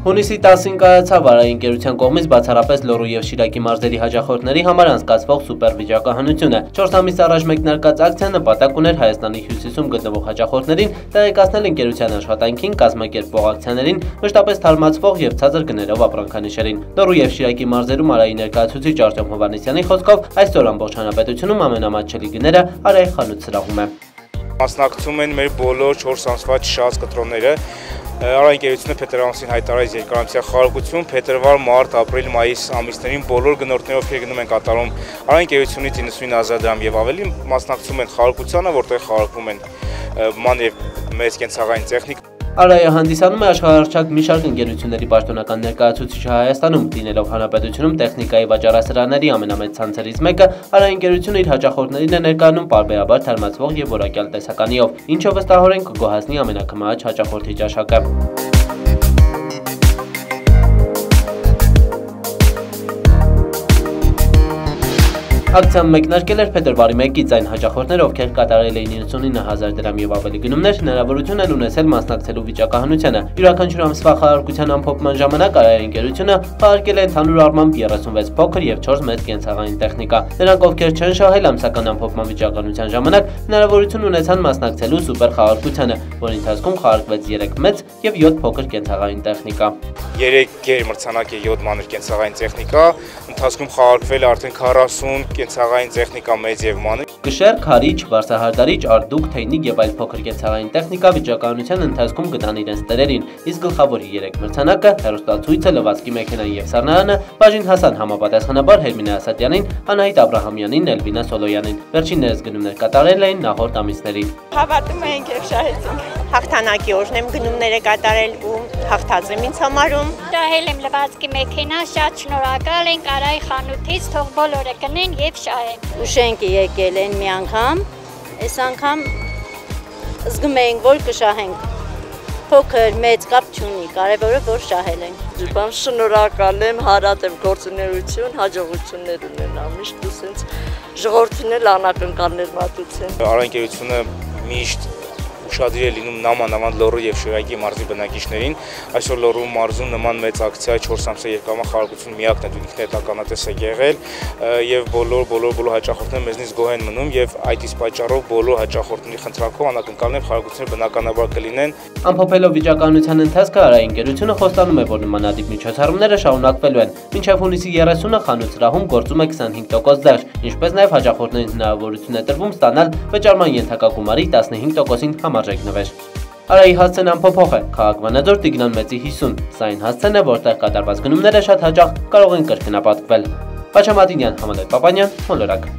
Հունիսի 10-ին կայացավ Արայի ընկերության կողմից բացառապես Լոռու եւ Շիրակի մարզերի հաջախորդների համար անցկացվող սուպեր վիճակահանությունը։ 4 ամիս առաջ մեկնարկած ակցիան նպատակ ուներ Հայաստանի հյուսիսում գտնվող հաջախորդներին տեղեկացնել ընկերության աշխատանքին, կազմակերպող ակցիաներին, մշտապես թարմացվող եւ ցածր գներով ապրանքանիշերին։ Լոռու եւ Շիրակի մարզերում Արայի ներկայացուցիչ Արտем Հովանեսյանի խոսքով այսօր ամբողջ հանրապետությունում ամենամատչելի գները Արայի խանութ սրահում է։ Մասնակցում են մեր բոլոր 4 ամսվա չշած կտրոնները Արայինկերությունը փետրվարին հայտարարեց երկարամսյա խաղարկություն, փետրվար, մարտ, ապրիլ, մայիս ամիսներին բոլոր գնորդներով ովքեր գնում են կատարում Արայինկերությունից 99000 դրամ եւ ավելի մասնակցում են խաղարկությանը, որտեղ խաղարկվում են ման եւ մեծ կենցաղային տեխնիկ Արայը հանդիսանում է աշխարհարչակ մի շարք ընկերությունների պաշտոնական ներկայացուցիչը Հայաստանում, լինելով հանրապետությունում տեխնիկայի վաճառասրահների ամենամեծ ցանցերից մեկը, Արայ ընկերությունը իր հաճախորդներին է ներկայանում պարբերաբար թարմացվող եւ որակյալ տեսականիով, ինչը վստահորեն կգոհացնի ամենակմահաճ հաճախորդի ճաշակը։ Ակցիան մեկնարկել էր փետրվարի 1-ից այն հաճախորդներ, ովքեր կատարել էին 99000 դրամ եւ ավելի գնումներ, հնարավորություն են ունեցել մասնակցելու վիճակահանությանը։ Յուրաքանչյուր ամսվա խաղարկության ամփոփման ժամանակ արայ ընկերությունը խաղարկել է ընդհանուր առմամբ 36 փոքր եւ 4 մեծ կենցաղային տեխնիկա։ Նրանք, ովքեր չեն շահել ամսական ամփոփման վիճակահանության ժամանակ, հնարավորություն ունեցան մասնակցելու սուպեր խաղարկությանը, որի ընթացքում խաղարկվեց 3 մեծ եւ 7 փոքր կենցաղային տեխնիկա։ 3 գեր մրցանակի 7 մանր կենցաղային տեխնիկա, ընթացքում խաղարկվել արդեն 40 կենցաղային տեխնիկա մեծ եւ մանր։ Կշեր, քարիչ, վարսահարդարիչ, արդուկ, թեյնիկ եւ այլ փոքր կենցաղային տեխնիկա վիճակահանության ընթացքում գտան իրենց տերերին, իսկ գլխավորի 3 մրցանակը, հերոստացույցը, լվացքի մեքենան եւ սառնարանը բաժին հասան համապատասխանաբար Հերմինե Ասատյանին, Անահիտ Աբրահամյանին, Էլվինա Սոլոյանին։ Վերջիններս գնումներ կատարել էին նախորդ ամիսներին։ Հավատում ենք եւ շահեցինք։ Հաղթանակի օրն եմ գնումները կատարել ու հաղթած եմ ինձ համարում։ Շահել եմ լվացքի մեքենա, շատ շնորհակալ ենք Արայի խանութից, թող բոլորը գնեն եւ շահեն։ Ուշենք եկել են մի անգամ, այս անգամ զգում ենք, որ կշահենք փոքր, մեծ կապ չունի, կարևորը որ շահել ենք։ Բան շնորհակալ եմ, հարատ եմ գործունեություն, հաջողություններ ունենա, միշտ ու սենց ժողովրդին էլ անակնկալներ մատուցեն։ Արայնկերությունը միշտ ուշադիր է լինում նամանավանդ Լոռու եւ Շիրակի մարզի բնակիչներին։ Այսօր Լոռու մարզում նման մեծ ակցիա 4 ամսա երկամա խաղարկություն միակն է դու ինքն ականատես է եղել եւ բոլոր բոլոր բոլոր հաճախորդները մեզնից գոհ են մնում եւ այդ իսկ պատճառով բոլոր հաճախորդների խնդրանքով անակնկալներ խաղարկությունները բնականաբար կլինեն։ Ամփոփելով վիճականության ընթացքը Արայի ընկերությունը խոստանում է, որ նմանատիպ միջոցառումները շարունակվելու են։ Մինչև հունիսի 30-ը խանութ սրահում գործում է 25% դեր, ինչպես նաև հաճախորդներին հնարավորություն է տրվում ստանալ վճարման ենթակա գումարի 15%-ին համարժեք նվեր։ Արայի հասցեն ամփոփող է, քաղաք Վանաձոր Տիգնան Մեծի 50, սա այն հասցեն է, որտեղ կատարված գնումները շատ հաճախ կարող են կրկնապատկվել։ Պաչամատինյան, Համալետ Պապանյան, Մոլորակ։